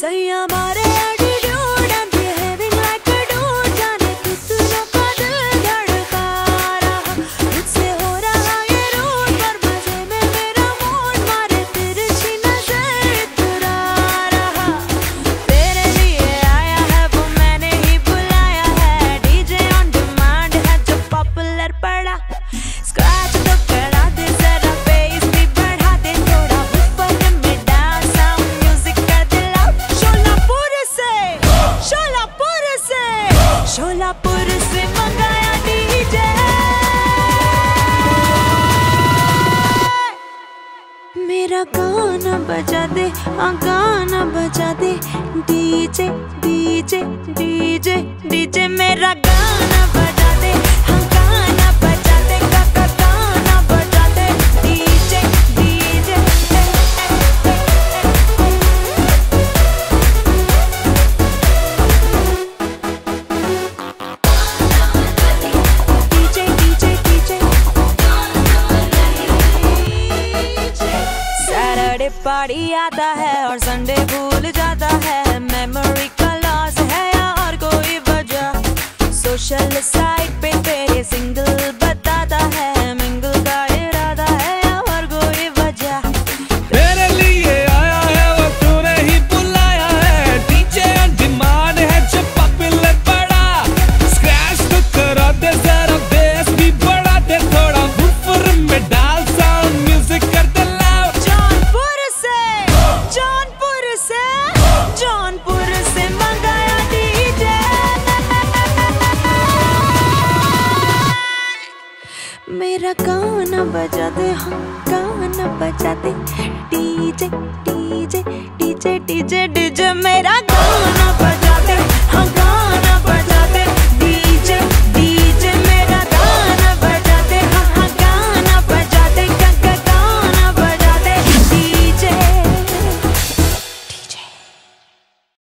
सैया मारे गाना बजा दे आ गाना बजा दे। DJ DJ DJ DJ. Saturday party आता है और संडे भूल जाता है। मेमोरी का लॉस है या और कोई वजह? सोशल साइट जौनपुर से जौनपुर से मंगाया डीजे मेरा गाना बजा दे हाँ गाना बजा दे। DJ DJ DJ DJ DJ मेरा गाना